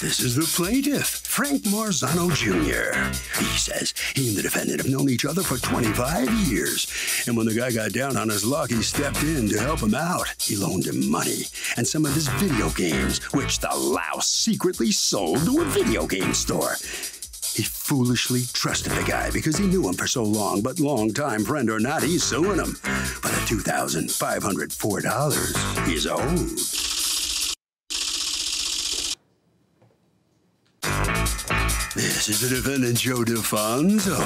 This is the plaintiff, Frank Marzano Jr. He says he and the defendant have known each other for 25 years. And when the guy got down on his luck, he stepped in to help him out. He loaned him money and some of his video games, which the louse secretly sold to a video game store. He foolishly trusted the guy because he knew him for so long, but long-time friend or not, he's suing him for the $2,504 he's owed. This is the defendant, Joe DeFonso.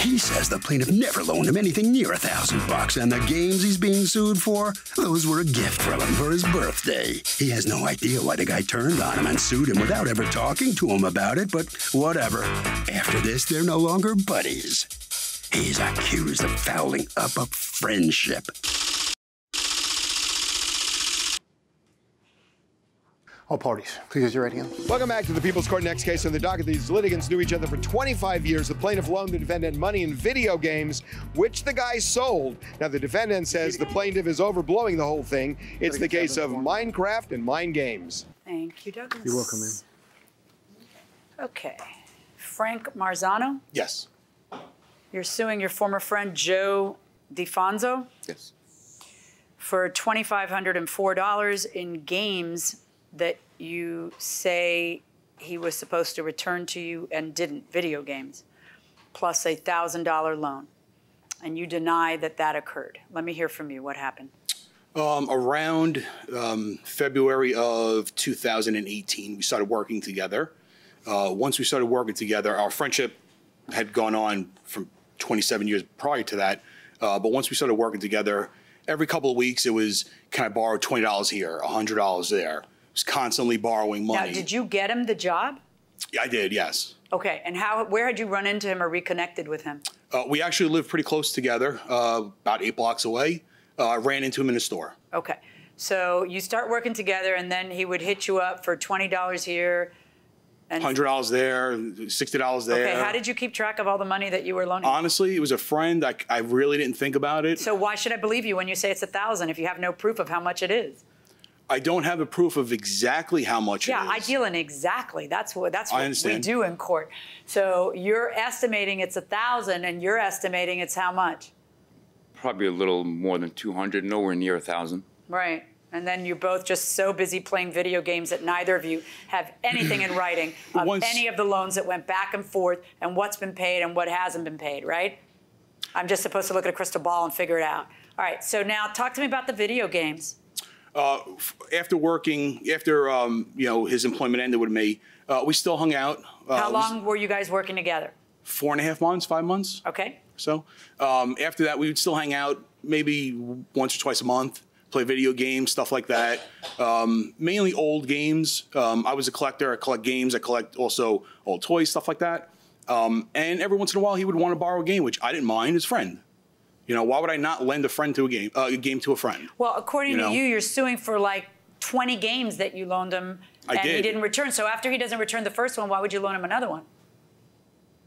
He says the plaintiff never loaned him anything near a thousand bucks, and the games he's being sued for, those were a gift from him for his birthday. He has no idea why the guy turned on him and sued him without ever talking to him about it, but whatever. After this, they're no longer buddies. He's accused of fouling up a friendship. All parties, please use your right hand. Welcome back to the People's Court. Next case on the docket. These litigants knew each other for 25 years. The plaintiff loaned the defendant money in video games, which the guy sold. Now, the defendant says the plaintiff is overblowing the whole thing. It's the case of Minecraft and Mind Games. Thank you, Douglas. You're welcome, ma'am. Okay. Frank Marzano, Yes. you're suing your former friend Joe DeFonso Yes. for $2,504 in games that you say he was supposed to return to you and didn't, video games, plus a $1,000 loan. And you deny that that occurred. Let me hear from you. What happened? Um, around um, February of 2018, we started working together. Uh, once we started working together, our friendship had gone on from 27 years prior to that. Uh, but once we started working together, every couple of weeks it was, can I borrow $20 here, $100 there? Was constantly borrowing money. Now, did you get him the job? Yeah, I did, yes. Okay, and how? Where had you run into him or reconnected with him? Uh, we actually lived pretty close together, uh, about eight blocks away. Uh, I ran into him in a store. Okay, so you start working together, and then he would hit you up for twenty dollars here. And Hundred dollars there, sixty dollars there. okay, how did you keep track of all the money that you were loaning? Honestly, it was a friend. I, I really didn't think about it. so why should I believe you when you say it's a thousand if you have no proof of how much it is? I don't have a proof of exactly how much Yeah, it I deal in exactly. That's what that's I what we do in court. So you're estimating it's a thousand, and you're estimating it's how much? Probably a little more than 200, nowhere near a 1,000. Right. And then you're both just so busy playing video games that neither of you have anything in writing of Once- any of the loans that went back and forth and what's been paid and what hasn't been paid, right? I'm just supposed to look at a crystal ball and figure it out. All right, so now talk to me about the video games. Uh, f- after working, after um, you know his employment ended with me, uh, we still hung out. Uh, How it was long were you guys working together? Four and a half months, five months. Okay. So um, after that, we would still hang out maybe once or twice a month, play video games, stuff like that. Um, mainly old games. Um, I was a collector. I collect games. I collect also old toys, stuff like that. Um, and every once in a while, he would want to borrow a game, which I didn't mind. His friend. You know, why would I not lend a friend to a game, uh, a game to a friend? Well, according You know? to you, you're suing for like 20 games that you loaned him I and he did. didn't return. So after he doesn't return the first one, why would you loan him another one?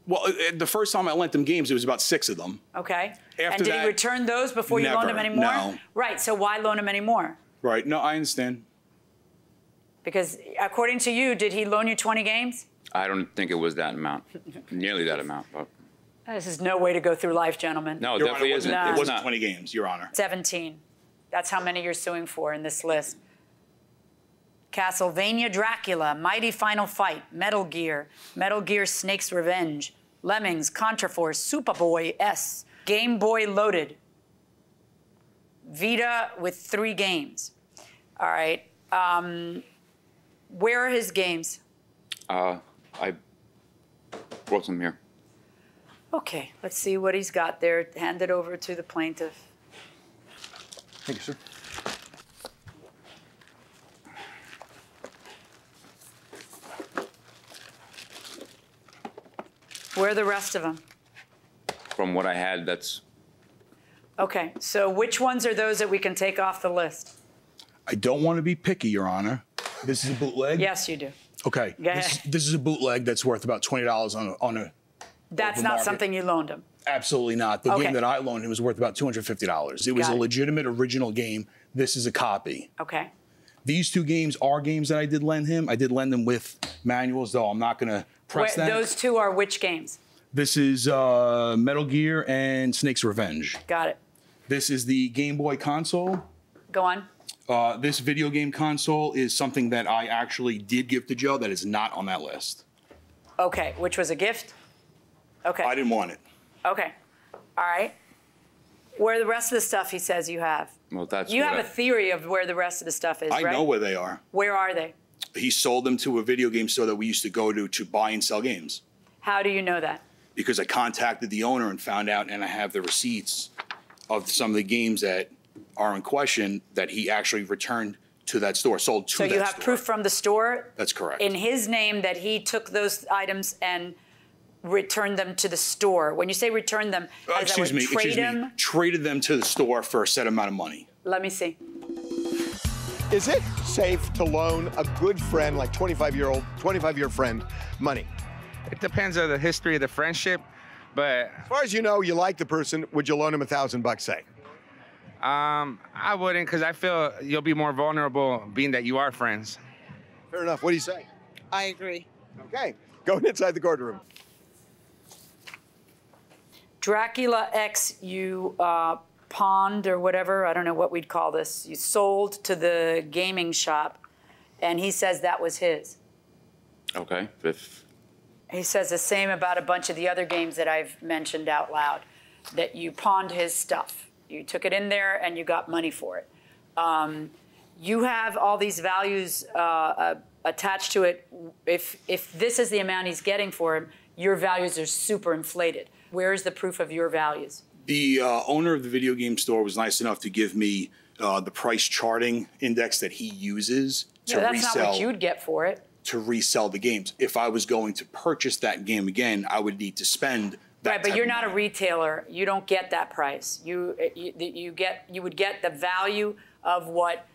Well, uh, the first time I lent them games, it was about six of them. Okay. and did that, he return those before you loaned him never, anymore? no. Right. So why loan him anymore? Right? No, I understand. Because according to you, did he loan you 20 games? I don't think it was that amount, nearly that amount. But This is no way to go through life, gentlemen. no, it Your definitely Honor, it isn't. wasn't, No. it wasn't not. 20 games, Your Honor. 17. That's how many you're suing for in this list. Castlevania Dracula, Mighty Final Fight, Metal Gear, Metal Gear Snake's Revenge, Lemmings, Contraforce, Superboy S, Game Boy Loaded, Vita with three games. All right. Um, where are his games? Uh, I brought some here. Okay, let's see what he's got there. Hand it over to the plaintiff. Thank you, sir. Where are the rest of them? From what I had, that's Okay, so which ones are those that we can take off the list? I don't want to be picky, Your Honor. This is a bootleg. Yes, you do. Okay. Go This, this is a bootleg that's worth about twenty dollars on a, on a. That's not market. something you loaned him. Absolutely not. The Okay. game that I loaned him was worth about two hundred fifty dollars. It was Got a it. legitimate original game. This is a copy. Okay. These two games are games that I did lend him. I did lend them with manuals, though I'm not going to press Where- that. those two are which games? This is uh, Metal Gear and Snake's Revenge. Got it. This is the Game Boy console. Go on. Uh, this video game console is something that I actually did give to Joe that is not on that list. Okay, which was a gift? Okay. I didn't want it. Okay. All right. Where the rest of the stuff he says you have? Well, that's You have I- a theory of where the rest of the stuff is, I right? know where they are. Where are they? He sold them to a video game store that we used to go to to buy and sell games. How do you know that? because I contacted the owner and found out, and I have the receipts of some of the games that are in question that he actually returned to that store, sold to the store. So that you have store. proof from the store That's correct. in his name that he took those items and returned them to the store. When you say return them, Uh, how does that excuse me, work? trade excuse me. them? Traded them to the store for a set amount of money. Let me see. Is it safe to loan a good friend, like 25 year old, 25 year friend, money? It depends on the history of the friendship, but As far as you know, you like the person. Would you loan him a thousand bucks? Say. um, I wouldn't because I feel you'll be more vulnerable being that you are friends. Fair enough. What do you say? I agree. Okay. Going inside the courtroom. Dracula X, you uh, pawned or whatever, I don't know what we'd call this, you sold to the gaming shop, and he says that was his. Okay. If He says the same about a bunch of the other games that I've mentioned out loud, that you pawned his stuff. You took it in there and you got money for it. Um, you have all these values uh, uh, attached to it. If, if this is the amount he's getting for him, your values are super inflated. Where is the proof of your values? The uh, owner of the video game store was nice enough to give me uh, the price charting index that he uses to Yeah, that's resell not what you'd get for it. to resell the games. If I was going to purchase that game again, I would need to spend that. Right, but you're not a retailer. You don't get that price. You, you you get you would get the value of what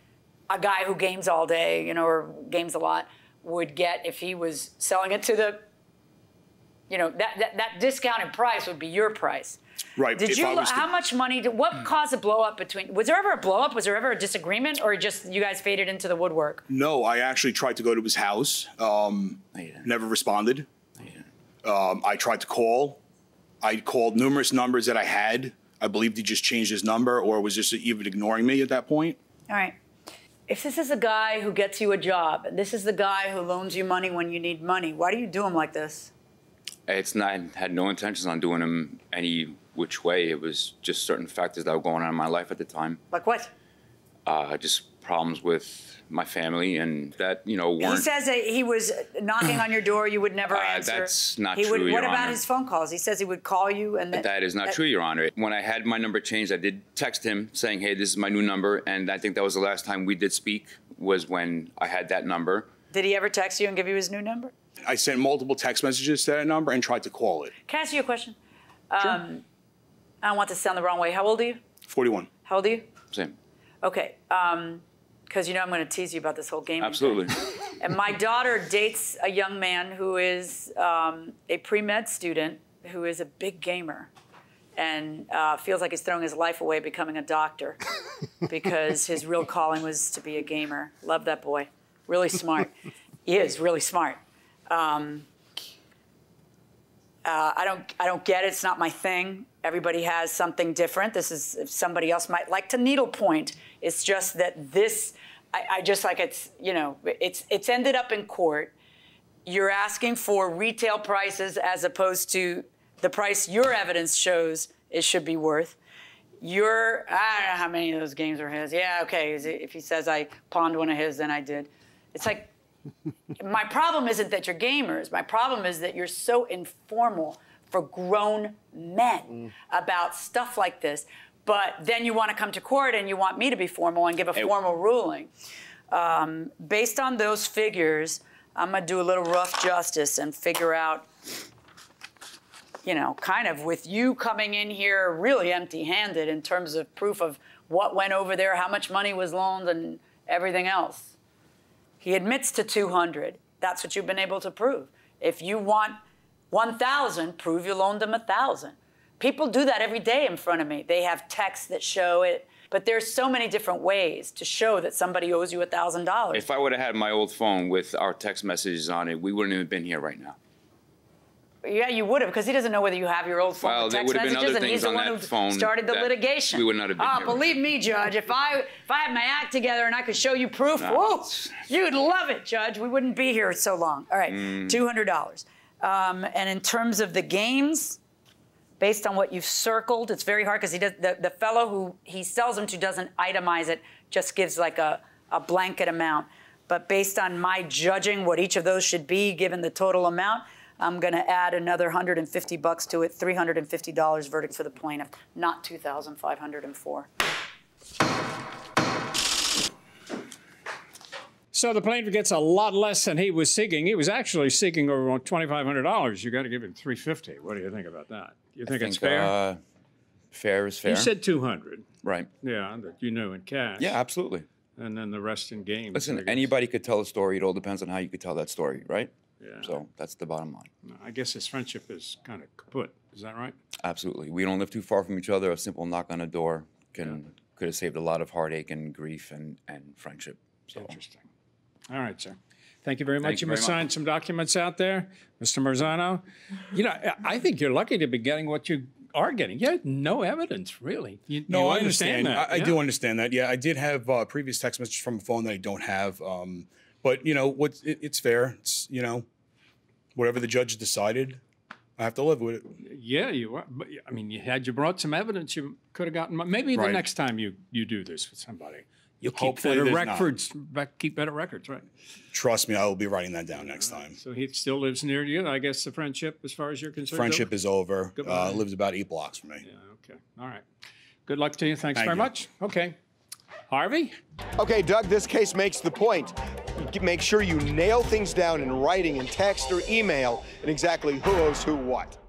a guy who games all day, you know, or games a lot would get if he was selling it to the you know, that that, that discounted price would be your price. Right. Did if you I to- how much money did what caused a blow up between was there ever a blow up? Was there ever a disagreement or just you guys faded into the woodwork? No, I actually tried to go to his house. Um, Yeah. never responded. Um, I tried to call. I called numerous numbers that I had. I believed he just changed his number or was just even ignoring me at that point. All right. If this is a guy who gets you a job, and this is the guy who loans you money when you need money, why do you do him like this? It's not I had no intentions on doing him any which way. It was just certain factors that were going on in my life at the time. Like what? Uh, just problems with my family and that you know He weren't. says that he was knocking on your door. You would never Uh, answer. that's not he Would, true, what Your about his phone calls? He says he would call you and that. That is not that- true, Your Honor. When I had my number changed, I did text him saying, "Hey, this is my new number," and I think that was the last time we did speak. Was when I had that number. Did he ever text you and give you his new number? I sent multiple text messages to that number and tried to call it. Can I ask you a question? Um, I don't want this to sound the wrong way. How old are you? 41. How old are you? Same. Okay. Because you know I'm going to tease you about this whole game. Absolutely. And my daughter dates a young man who is um, a pre med student who is a big gamer and uh, feels like he's throwing his life away becoming a doctor because his real calling was to be a gamer. Love that boy. Really smart. he is really smart. Um, uh, I don't. I don't get it. It's not my thing. Everybody has something different. This is somebody else might like to needlepoint. It's just that this. I, I just like it's. You know, it's it's ended up in court. You're asking for retail prices as opposed to the price your evidence shows it should be worth. You're. I don't know how many of those games are his. Yeah, okay. If he says I pawned one of his, then I did. It's like my problem isn't that you're gamers. My problem is that you're so informal for grown men about stuff like this. But then you want to come to court and you want me to be formal and give a formal ruling. Um, based on those figures, I'm going to do a little rough justice and figure out, you know, kind of with you coming in here really empty handed in terms of proof of what went over there, how much money was loaned, and everything else. He admits to 200. That's what you've been able to prove. If you want 1,000, prove you loaned him 1,000. People do that every day in front of me. They have texts that show it. But there's so many different ways to show that somebody owes you a thousand dollars. If I would have had my old phone with our text messages on it, we wouldn't have been here right now. Yeah, you would have, because he doesn't know whether you have your old phone Well, with there text would have been messages, other and he's things the on one that who phone started the litigation. we would not have been Ah, here. believe me, Judge, if I if I had my act together and I could show you proof, No, you'd love it, Judge. We wouldn't be here so long. All right, Mm. two hundred dollars. Um, and in terms of the games, based on what you've circled, it's very hard because he does the, the fellow who he sells them to doesn't itemize it, just gives like a, a blanket amount. But based on my judging what each of those should be given the total amount, I'm going to add another 150 bucks to it, $350 verdict for the plaintiff, not 2,504. So the plaintiff gets a lot less than he was seeking. He was actually seeking over twenty-five hundred dollars. You got to give him three fifty. What do you think about that? You think, it's fair? Uh, fair is fair. you said two hundred. right. Yeah, that you knew in cash. Yeah, absolutely. and then the rest in games. Listen, anybody could tell a story. It all depends on how you could tell that story, right? Yeah. So that's the bottom line. I guess his friendship is kind of kaput. Is that right? Absolutely. We don't live too far from each other. A simple knock on a door can could have saved a lot of heartache and grief and, and friendship. So Interesting. All right, sir. Thank you very much. Thank you you must sign some documents out there, Mr. Marzano. You know, I- I think you're lucky to be getting what you are getting. You had no evidence, really. You, No, you I understand. that. I, I yeah. do understand that. Yeah, I did have uh, previous text messages from a phone that I don't have. Um, but you know, what? It, it's fair. It's you know, whatever the judge decided, I have to live with it. Yeah, you are. But I mean, you had you brought some evidence, you could have gotten. Maybe the next time you you do this with somebody, you'll keep Hopefully better there's not. records. Keep better records, right? Trust me, I will be writing that down next time. So he still lives near you. I guess the friendship, as far as you're concerned. Friendship is over. Goodbye. Uh, lives about eight blocks from me. Yeah. Okay. All right. Good luck to you. Thanks Thank very you. much. Okay. Harvey. Okay, Doug, this case makes the point. Make sure you nail things down in writing, in text, or email, and exactly who owes who what.